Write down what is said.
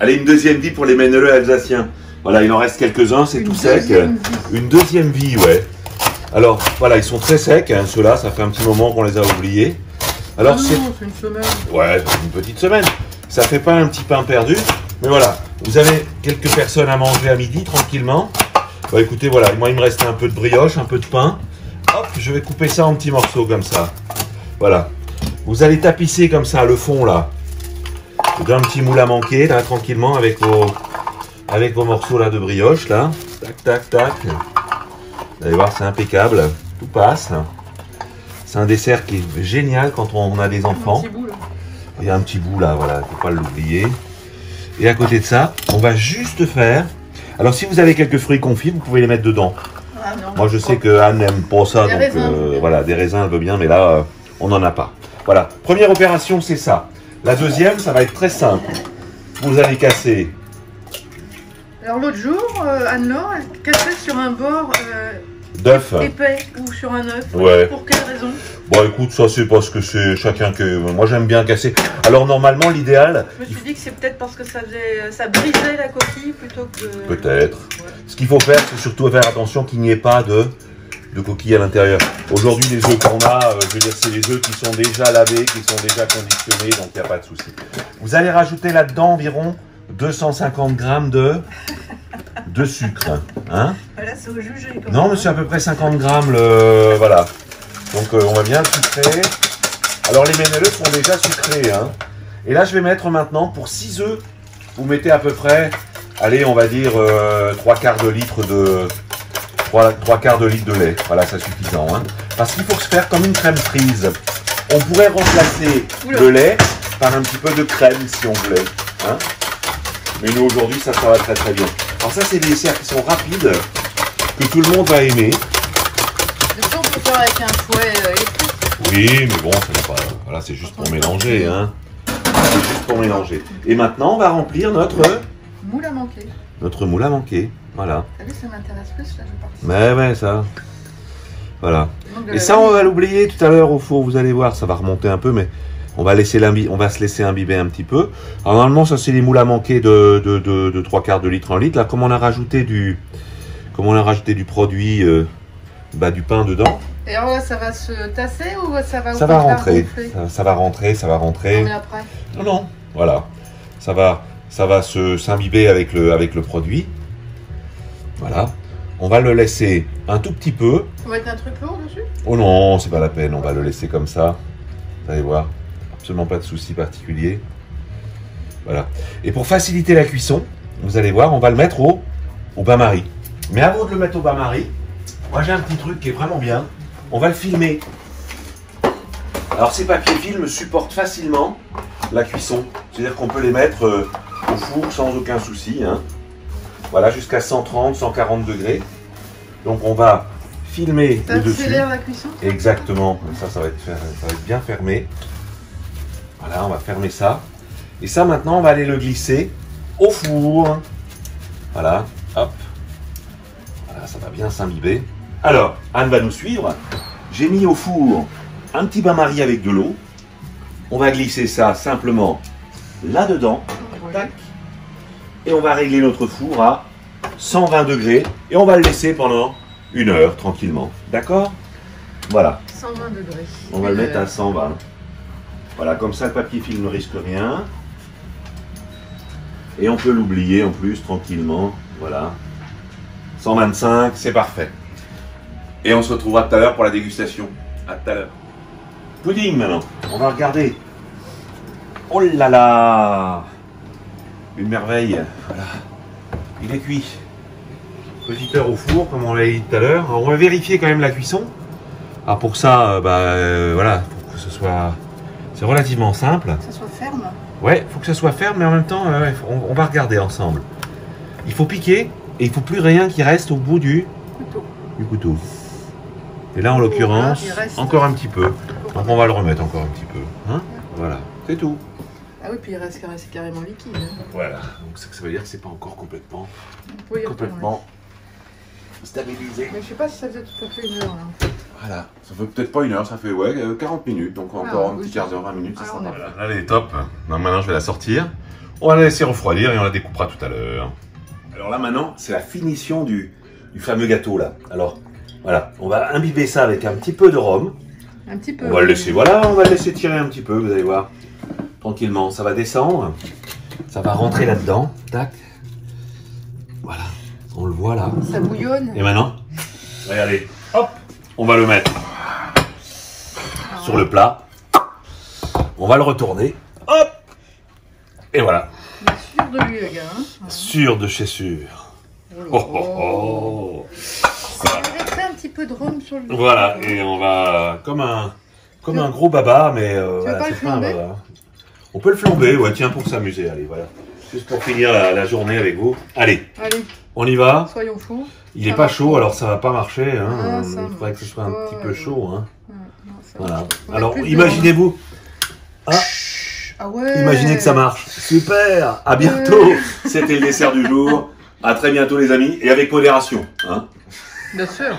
Allez, une deuxième vie pour les méneleux alsaciens. Voilà, il en reste quelques-uns, c'est tout sec. vie. Une deuxième vie, ouais. Alors, voilà, ils sont très secs, hein, ceux-là, ça fait un petit moment qu'on les a oubliés. Alors, Ah c'est une semaine. Ouais, une petite semaine. Ça fait pas un petit pain perdu. Mais voilà, vous avez quelques personnes à manger à midi tranquillement. Bah écoutez, voilà, moi il me restait un peu de brioche, un peu de pain. Hop, je vais couper ça en petits morceaux comme ça. Voilà. Vous allez tapisser comme ça le fond là. D'un petit moule à manquer là tranquillement avec vos avec vos morceaux là de brioche là. Tac tac tac. Vous allez voir, c'est impeccable. Tout passe. C'est un dessert qui est génial quand on a des enfants. Il y a un petit bout là, voilà, faut pas l'oublier. Et à côté de ça, on va juste faire. Alors si vous avez quelques fruits confits, vous pouvez les mettre dedans. Ah non. Moi je sais que Anne n'aime pas ça, Des donc raisins, euh, voilà, des raisins elle veut bien, mais là euh, on n'en a pas. Voilà, première opération c'est ça. La deuxième, ça va être très simple. Vous allez casser. Alors l'autre jour, euh, Anne-Laure, elle cassait sur un bord euh, d'œufs. épais ou sur un œuf. Ouais. Pour quelle raison? Bon écoute, ça c'est parce que c'est chacun que. Moi j'aime bien casser. Alors normalement l'idéal, Je me suis dit que c'est peut-être parce que ça, faisait, ça brisait la coquille plutôt que. Peut-être. Ouais. Ce qu'il faut faire, c'est surtout faire attention qu'il n'y ait pas de, de coquilles à l'intérieur. Aujourd'hui, les œufs qu'on a, euh, je veux dire, c'est les œufs qui sont déjà lavés, qui sont déjà conditionnés, donc il n'y a pas de souci. Vous allez rajouter là-dedans environ 250 grammes de, de sucre. Hein Voilà, c'est au jugé. quand non, mais c'est à peu près 50 grammes, le, voilà. Donc euh, on va bien le sucrer. Alors les méneleux sont déjà sucrés. Hein. Et là, je vais mettre maintenant, pour 6 œufs, vous mettez à peu près, allez, on va dire, euh, 3 quarts de litre de... 3, quarts de litre de lait. Voilà, c'est suffisant. Hein. Parce qu'il faut se faire comme une crème frise. On pourrait remplacer Oula. le lait par un petit peu de crème si on voulait. Hein. Mais nous, aujourd'hui, ça, ça va très très bien. Alors ça, c'est des desserts qui sont rapides, que tout le monde va aimer. Ça, on peut faire avec un fouet euh, électrique. Oui, mais bon, ça pas. Voilà, c'est juste pour mélanger, hein. C'est juste pour mélanger. Et maintenant, on va remplir notre Moule à manquer. notre moule à manquer. Voilà. T'as vu, ça m'intéresse plus, là, je ouais, ça. Voilà. Donc, Et ça, on va l'oublier tout à l'heure au four. Vous allez voir, ça va remonter un peu, mais on va laisser on va se laisser imbiber un petit peu. Alors normalement, ça c'est les moules à manquer de de, de, de 3 quarts de litre en litre. Là, comme on a rajouté du, comme on a rajouté du produit, euh, bah, du pain dedans, Et alors là, ça va se tasser ou ça va ça va rentrer. Ça, ça va rentrer, ça va rentrer. Non, mais après. Non, non, voilà. Ça va, ça va se s'imbiber avec le, avec le produit. Voilà. On va le laisser un tout petit peu. Faut mettre un truc lourd dessus? Oh non, c'est pas la peine, on va le laisser comme ça. Vous allez voir, absolument pas de souci particulier. Voilà. Et pour faciliter la cuisson, vous allez voir, on va le mettre au, au bain-marie. Mais avant de le mettre au bain-marie, moi j'ai un petit truc qui est vraiment bien. On va le filmer. Alors ces papiers films supportent facilement la cuisson. C'est-à-dire qu'on peut les mettre euh, au four sans aucun souci. hein. Voilà, jusqu'à 130, 140 degrés. Donc on va filmer Ça le dessus. la cuisson? Exactement, comme ça, ça va, être, ça va être bien fermé. Voilà, on va fermer ça. Et ça, maintenant, on va aller le glisser au four. Voilà, hop. Voilà, ça va bien s'imbiber. Alors, Anne va nous suivre. J'ai mis au four un petit bain-marie avec de l'eau. On va glisser ça simplement là-dedans. Tac. Et on va régler notre four à 120 degrés. Et on va le laisser pendant une heure tranquillement. D'accord? Voilà, 120 degrés. on va le mettre à heure. 120. Voilà, comme ça le papier film ne risque rien. Et on peut l'oublier en plus tranquillement. Voilà. 125, c'est parfait. Et on se retrouvera tout à l'heure pour la dégustation. À tout à l'heure. Pudding maintenant. On va regarder. Oh là là Une merveille. Voilà. Il est cuit. Petite heure au four, comme on l'a dit tout à l'heure. On va vérifier quand même la cuisson. Ah, pour ça, euh, bah euh, voilà, pour que ce soit. C'est relativement simple. Que ça soit ferme. Ouais, faut que ça soit ferme, mais en même temps, euh, ouais, on, on va regarder ensemble. Il faut piquer et il faut plus rien qui reste au bout du, Couteau. du couteau. Et là, en l'occurrence, encore un petit peu. Donc on va le remettre encore un petit peu. Hein voilà, c'est tout. Ah oui, puis il reste carré- c'est carrément liquide. hein. Voilà, donc ça, ça veut dire que c'est pas encore complètement, complètement stabilisé. Mais je sais pas si ça faisait tout à fait une heure là. en fait. Voilà, ça fait peut-être pas une heure, ça fait ouais, euh, 40 minutes, donc encore Ah, un oui, petit quart d'heure, 20 minutes, ça Ah, sera on pas est- mal. Là, elle est top. Non, maintenant, je vais la sortir. On va la laisser refroidir et on la découpera tout à l'heure. Alors là maintenant, c'est la finition du, du fameux gâteau là. Alors voilà, on va imbiber ça avec un petit peu de rhum. Un petit peu. On va le laisser, voilà, on va le laisser tirer un petit peu, vous allez voir. Tranquillement, ça va descendre. Ça va rentrer là-dedans. Tac. Voilà, on le voit là. Ça bouillonne. Et maintenant, regardez, hop, on va le mettre sur le plat. On va le retourner. Hop Et voilà, sûr de lui, le gars. hein. sûr de chez sûr. Oh, Oh, oh, oh. Ça mettrait un petit peu de rhum sur le. Voilà, et on va comme un comme un gros baba, mais euh, voilà, c'est pas un baba. On peut le flamber, ouais, tiens, pour s'amuser, allez, voilà. Juste pour finir la, la journée avec vous. Allez, Allez, on y va. soyons fous. Il est Ça pas marche chaud, alors ça va pas marcher. Hein. Ah, ça Il faudrait que ce soit un petit peu ouais. chaud. Hein. Ouais, non, ça Voilà. On Alors, plus de imaginez-vous, rhum. Ah ouais. imaginez que ça marche. Super. À bientôt. C'était le dessert du jour. À très bientôt, les amis, et avec modération. Hein. Bien sûr.